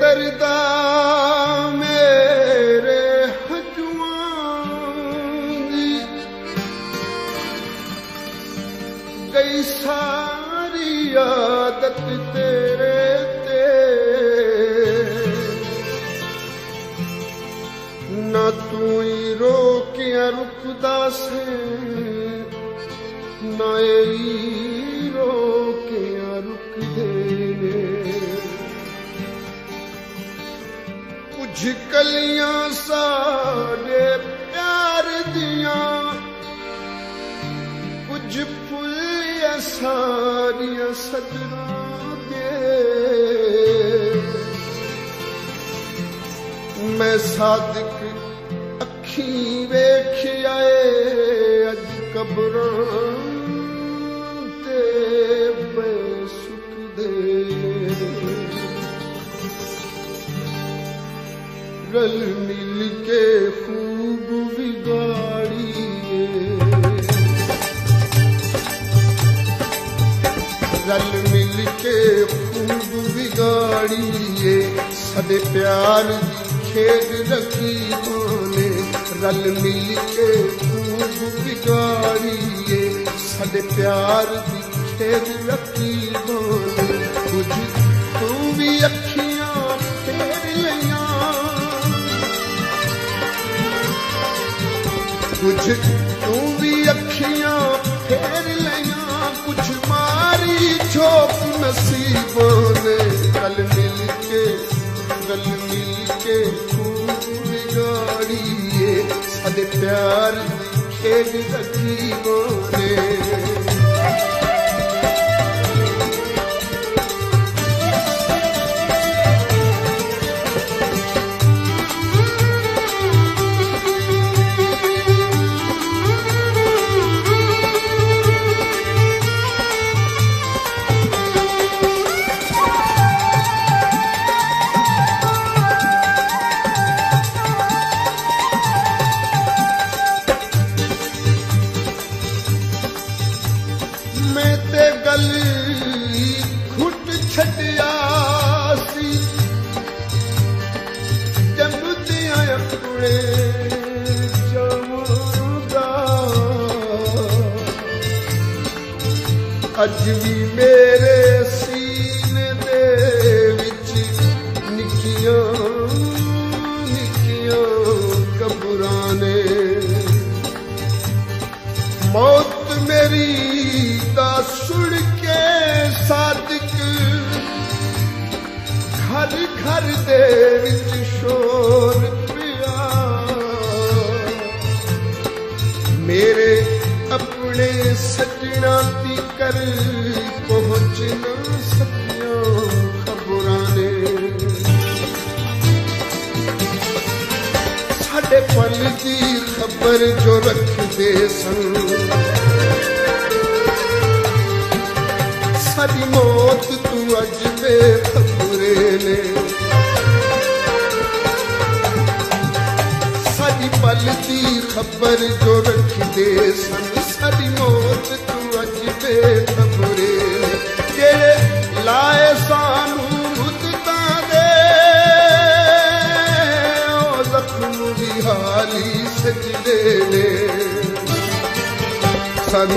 दरदा हजुआ गई सारी आदत तेर ते। न तूं ई रो कया रुकें न ई रो झिकलियां सारे प्यार दियां कुझ पुलिया सारिया सजना दे। मैं सादिक अखी वेखियाए अज कबरां ਰਲ ਮਿਲ ਕੇ ਖੂਬ ਵਿਗਾੜੀਏ ਰਲ ਮਿਲ ਕੇ ਖੂਬ ਵਿਗਾੜੀਏ ਸਾਡੇ ਪਿਆਰ ਦੀ ਖੇਡ ਰੱਖੀ ਮਾਨੇ ਰਲ ਮਿਲ ਕੇ ਖੂਬ ਵਿਗਾੜੀਏ ਸਾਡੇ ਪਿਆਰ ਦੀ ਖੇਡ ਰੱਖੀ ਮਾਨੇ ڪجهه تون به اکيان ڪجهه ماري ڇو گل مل ڪي پوري نڙي پيار کي رکي پوي گلي کٽ ڇڏياسين جڏهن پوري جج به ميري ਦੇ ਵਿੱਚ ਸ਼ੋਰ ਪਿਆ। ਮੇਰੇ ਆਪਣੇ ਸੱਜਣਾ ਦੀ ਕਰ ਪਹੁੰਚ ਨਾ ਸਕੀਆਂ ਖਬਰਾਂ ਨੇ ਸਾਡੇ ਪਲ ਦੀ ਖਬਰ ਜੋ ਰੱਖਦੇ ਸਨ। ਸਾਡੀ ਮੌਤ ਤੂੰ ਅੱਜ ਬੇਖਬਰੇ ਨੇ। پل جي خبر جو رکي سڄو تون اچي لاءِ سانوتان هاري سڄي سور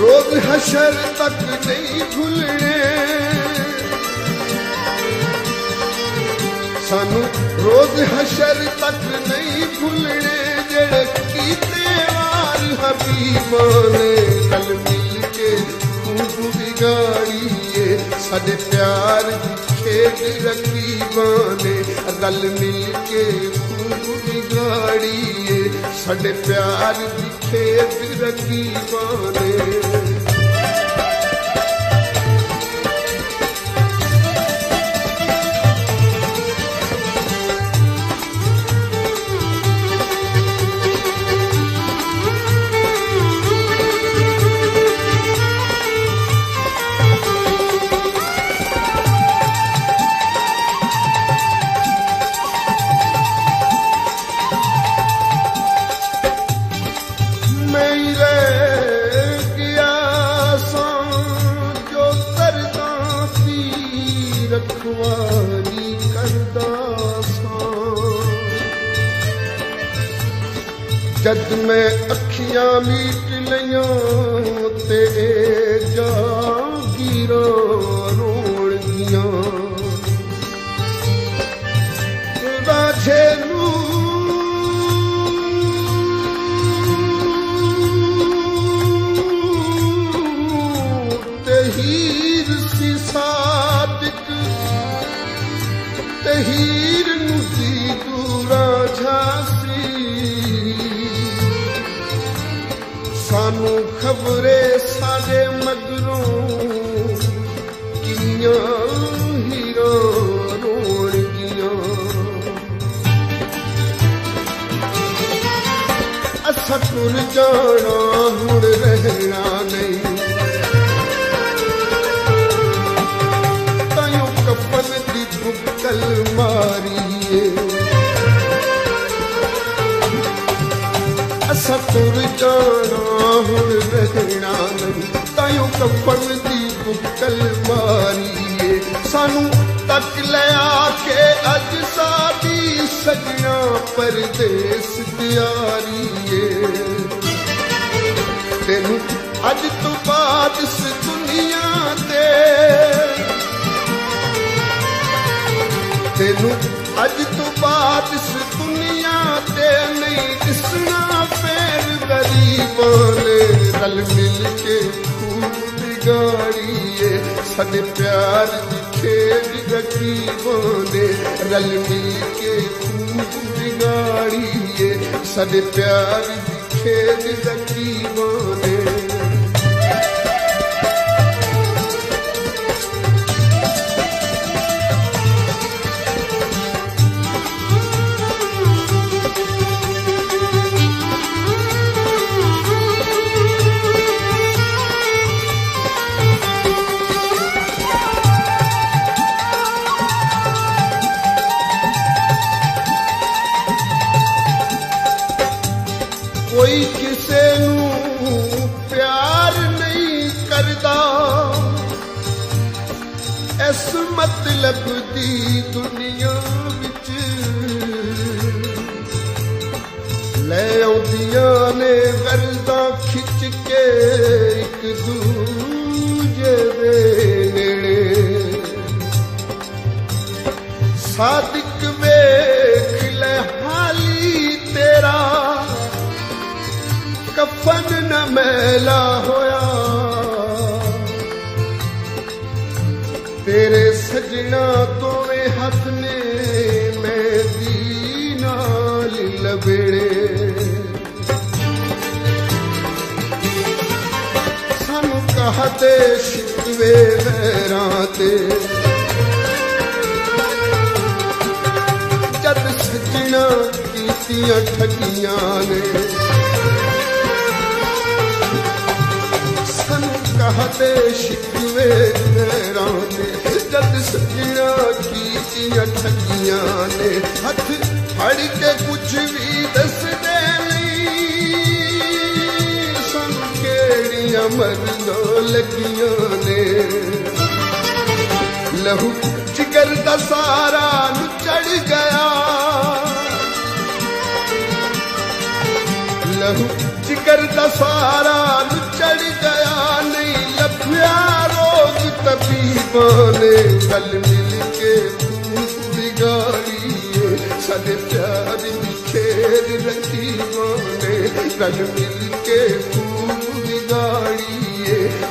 روز حشر تڪ نلي ਸਾਨੂੰ ਰੋਜ਼ ਹਸ਼ਰ ਤੱਕ ਨਹੀਂ ਭੁੱਲਣੇ ਜਿਹੜੇ ਕੀਤੇ ਵਾਰ ਹਬੀਬਾਂ ਨੇ ਕਲ ਮਿਲ ਕੇ ਖੂਬ ਵਿਗਾੜੀਏ। ਸਾਡੇ ਪਿਆਰ ਦੀ ਖੇਡ ਰਕੀਬਾਂ ਨੇ ਰਲ ਮਿਲ ਕੇ ਖੂਬ ਵਿਗਾੜੀਏ। ਸਾਡੇ ਪਿਆਰ ਦੀ ਖੇਡ ਰਕੀਬਾਂ ਨੇ। जद में अखियां मीट मीटिया ते जा ਸਾਨੂੰ ਖਬਰੇ ਸਾਡੇ ਮਗਰੋਂ ਕਿੰਨੀਆਂ ਹੀਰਾਂ ਰੋਣ ਗੀਆਂ ਅਸਾਂ ਤੁਰ ਜਾਣਾ ਹੁਣ ਰਹਿਣਾ ਨਹੀਂ ਤਾਇਓ ਕਫਨ ਦੀ ਬੁੱਕਲ ਮਾਰੀਏ ਅਸਾਂ ਤੁਰ ਜਾਣਾ ਹੁਣ ਰਹਿਣਾ ਨਹੀਂ, ਤਾਇਓ ਕਫਨ ਦੀ ਬੁੱਕਲ ਮਾਰੀਏ। ਸਾਨੂੰ ਤੱਕ ਲਿਆ ਕੇ ਅੱਜ ਸਾਡੀ ਸਜਣਾ ਪਰਦੇਸ ਤਿਆਰੀਏ ਤੈਨੂੰ ਅੱਜ ਤੋਂ ਬਾਅਦ ਇਸ ਦੁਨੀਆ ਤੇ ਤੈਨੂੰ ਅੱਜ ਤੋਂ ਬਾਅਦ ਇਸ ਗਰੀਬਾਂ ਰਲ ਮਿਲ ਕੇ ਖੂਬ ਵਿਗਾੜੀਏ ਸਾਡੇ ਪਿਆਰ ਦੀ ਖੇਡ ਰਕੀਬਾਂ ਨੇ ਰਲ ਮਿਲ ਕੇ ਖੂਬ ਵਿਗਾੜੀਏ ਸਾਡੇ ਪਿਆਰ ਦੀ ਖੇਡ ਰਕੀਬਾਂ ਨੇ ਮਤਲਬ ਦੁਨੀਆ ਵਿੱਚ। ਲੈ ਆਉਂਦੀਆਂ ਨੇ ਗਰਦਾਂ ਖਿੱਚ ਕੇ ਇੱਕ ਦੂਜੇ ਦੇ ਨੇੜੇ। ਸਾਦਿਕ ਵੇਖ ਲੈ ਹਾਲੀ ਤੇਰਾ, ਕਫਨ ਨ ਮੈਲਾ ਕਹਤੇ ਸ਼ਿਕਵੇ ਵੈਰਾਂ ਤੇ। ਜਦ ਸਜਣਾ ਕੀਤੀਆਂ ਠਗੀਆਂ ਨੇ, ਸਾਨੂੰ ਕਹਤੇ ਸ਼ਿਕਵੇ ਵੈਰਾਂ ਤੇ। ਜਦ ਸਜਣਾ ਕੀਤੀਆਂ ਠਗੀਆਂ ਨੇ, ਹੱਥ ਫੜ ਕੇ ਕੁਝ ਵੀ ਦੱਸ लहू चिकर सारा चढ़ लहू चिकर सारा चढ़ जया नई लभ तपी मोले प्यार मिले गी पिछेरी मोले मिल के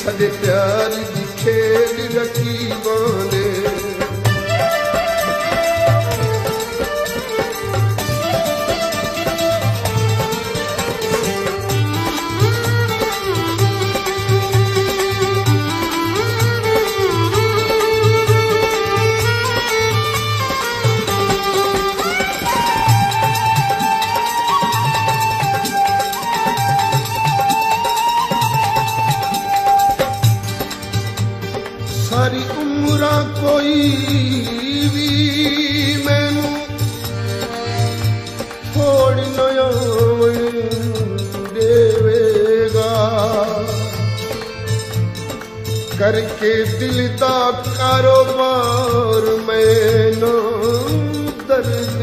سڄي پيار جي کيل رکي بانڌي ਸਾਰੀ ਉਮਰਾਂ ਕੋਈ ਵੀ ਮੈਨੂੰ ਥੋੜ ਨਾ ਦੇਵੇਗਾ। ਕਰਕੇ ਦਿਲ ਦਾ ਕਾਰੋਬਾਰ ਮੈਂ ਨਾ ਦਰਦ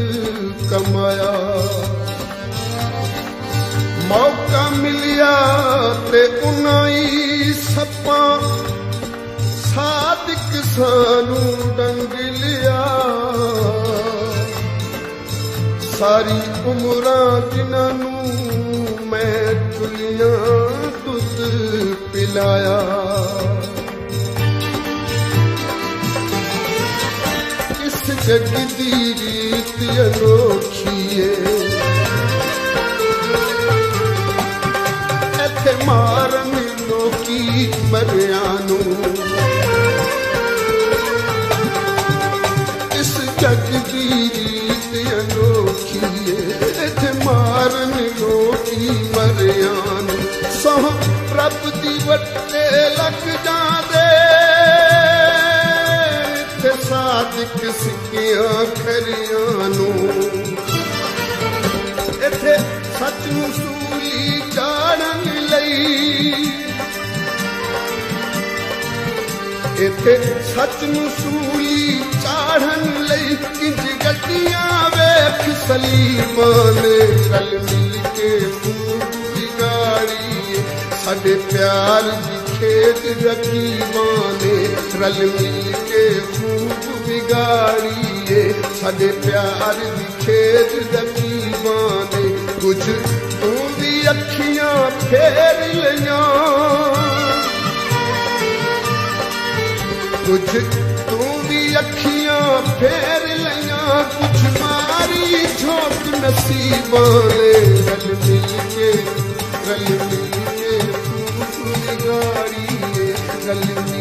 ਕਮਾਇਆ। ਮੌਕਾ ਮਿਲਿਆ ਤੇ ਉਨਾਂ ਹੀ ਸੱਪਾਂ ਸਾਦਿਕ ਸਾਨੂੰ ਡੰਗ ਲਿਆ। ਸਾਰੀ ਉਮਰਾਂ ਜਿਨ੍ਹਾਂ ਨੂੰ ਮੈਂ ਚੁਲੀਆਂ ਦੁੱਧ ਪਿਲਾਇਆ। ਇਸ ਜਗ ਦੀ ਰੀਤ ਅਨੋਖੀ ਏ। ਇੱਥੇ ਮਾਰਨ ਲੋਕੀ ਮਰਿਆਂ ਨੂੰ ਜਗ ਦੀ ਰੀਤ ਅਨੋਖੀ ਏ। ਇੱਥੇ ਮਾਰਨ ਲੋਕੀ ਮਰਿਆਂ ਨੂੰ। ਸਹ ਰੱਬ ਦੀ ਵੱਟੇ ਲੱਗ ਜਾਂਦੇ। ਇੱਥੇ ਸਾਦਿਕ ਸਿੱਕਿਆਂ ਖਰੀਆਂ ਨੂੰ। ਇੱਥੇ ਸੱਚ ਨੂੰ ਸੂਲੀ ਜਾਣਨ ਲਈ। ਇੱਥੇ ਸੱਚ ਨੂੰ ਸੂਲੀ لي رل ملي بو بگاڙي ساڍي پيار جي کيت رکي ماني رل مل ڪي ڀوک بگاڙئي ساڍي پيار جي کيت رکي ماني ڪجهه تون به اکيان ڦير ليا. ڪجهه ਬੋਲੇ ਰਲ ਮਿਲ ਕੇ ਰਲ ਮਿਲ ਕੇ ਤੂੰ ਸੁਨਗਾਰੀਏ ਰਲ ਮਿਲ